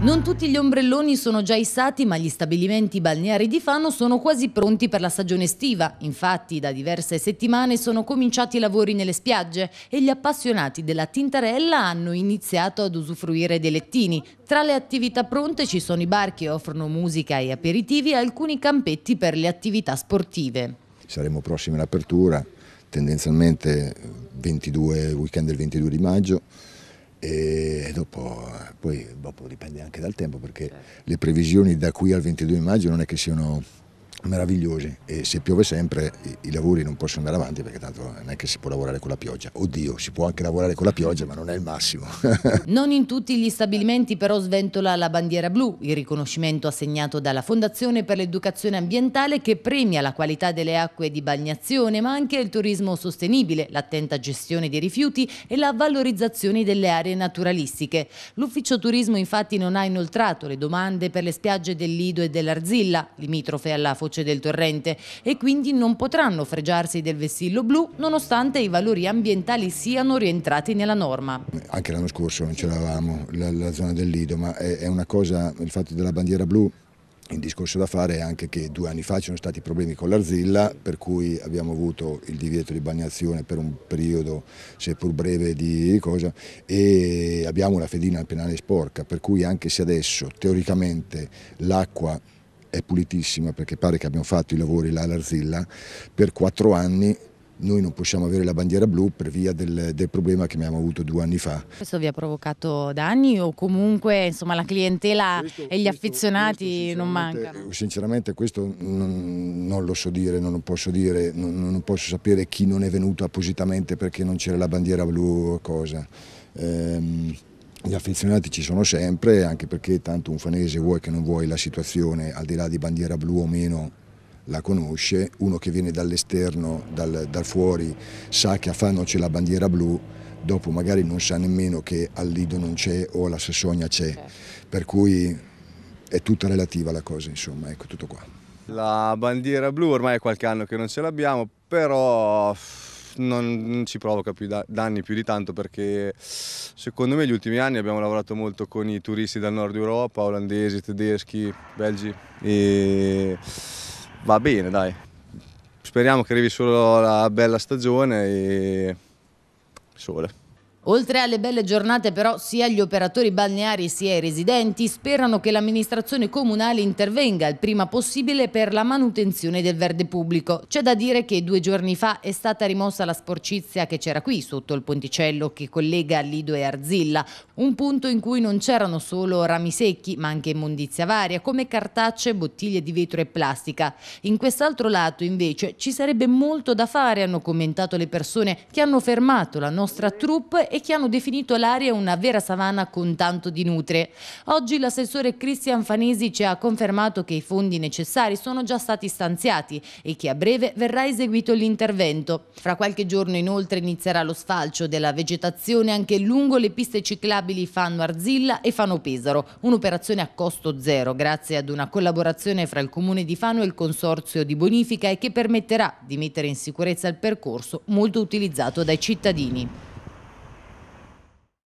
Non tutti gli ombrelloni sono già issati, ma gli stabilimenti balneari di Fano sono quasi pronti per la stagione estiva. Infatti, da diverse settimane sono cominciati i lavori nelle spiagge e gli appassionati della Tintarella hanno iniziato ad usufruire dei lettini. Tra le attività pronte ci sono i bar che offrono musica e aperitivi e alcuni campetti per le attività sportive. Saremo prossimi all'apertura, tendenzialmente 22, weekend del 22 di maggio e dopo, poi dopo dipende anche dal tempo perché certo. le previsioni da qui al 22 maggio non è che siano meravigliosi e se piove sempre i, lavori non possono andare avanti perché tanto non è che si può lavorare con la pioggia. Oddio, si può anche lavorare con la pioggia ma non è il massimo. non in tutti gli stabilimenti però sventola la bandiera blu, il riconoscimento assegnato dalla Fondazione per l'Educazione Ambientale che premia la qualità delle acque di bagnazione ma anche il turismo sostenibile, l'attenta gestione dei rifiuti e la valorizzazione delle aree naturalistiche. L'Ufficio Turismo infatti non ha inoltrato le domande per le spiagge del Lido e dell'Arzilla, limitrofe alla Fondazione foce del torrente e quindi non potranno fregiarsi del vessillo blu nonostante i valori ambientali siano rientrati nella norma. Anche l'anno scorso non ce l'avevamo, la, la, zona del Lido, ma è, è una cosa, il fatto della bandiera blu il discorso da fare è anche che due anni fa ci sono stati problemi con l'Arzilla per cui abbiamo avuto il divieto di bagnazione per un periodo seppur breve di cosa e abbiamo una fedina al penale sporca per cui anche se adesso teoricamente l'acqua è pulitissima perché pare che abbiamo fatto i lavori là all'Arzilla, per quattro anni noi non possiamo avere la bandiera blu per via del, del, problema che abbiamo avuto due anni fa. Questo vi ha provocato danni o comunque insomma, la clientela questo, e gli questo, affezionati questo non mancano? Sinceramente questo non, non, lo so dire, non lo posso dire, non, non, posso sapere chi non è venuto appositamente perché non c'era la bandiera blu o cosa. Ehm, gli affezionati ci sono sempre, anche perché tanto un fanese vuoi che non vuoi la situazione, al di là di bandiera blu o meno, la conosce, uno che viene dall'esterno, dal, dal, fuori, sa che a Fano c'è la bandiera blu, dopo magari non sa nemmeno che al Lido non c'è o alla Sassonia c'è, certo. per cui è tutta relativa la cosa, insomma, ecco tutto qua. La bandiera blu ormai è qualche anno che non ce l'abbiamo, però non ci provoca più danni più di tanto perché secondo me negli ultimi anni abbiamo lavorato molto con i turisti dal nord Europa, olandesi, tedeschi, belgi e va bene dai. Speriamo che arrivi solo la bella stagione e sole. Oltre alle belle giornate però sia gli operatori balneari sia i residenti sperano che l'amministrazione comunale intervenga il prima possibile per la manutenzione del verde pubblico. C'è da dire che due giorni fa è stata rimossa la sporcizia che c'era qui sotto il ponticello che collega Lido e Arzilla, un punto in cui non c'erano solo rami secchi ma anche immondizia varia come cartacce, bottiglie di vetro e plastica. In quest'altro lato invece ci sarebbe molto da fare hanno commentato le persone che hanno fermato la nostra troupe e che hanno definito l'area una vera savana con tanto di nutre. Oggi l'assessore Cristian Fanesi ci ha confermato che i fondi necessari sono già stati stanziati e che a breve verrà eseguito l'intervento. Fra qualche giorno inoltre inizierà lo sfalcio della vegetazione anche lungo le piste ciclabili Fano Arzilla e Fano Pesaro, un'operazione a costo zero grazie ad una collaborazione fra il comune di Fano e il consorzio di bonifica e che permetterà di mettere in sicurezza il percorso molto utilizzato dai cittadini.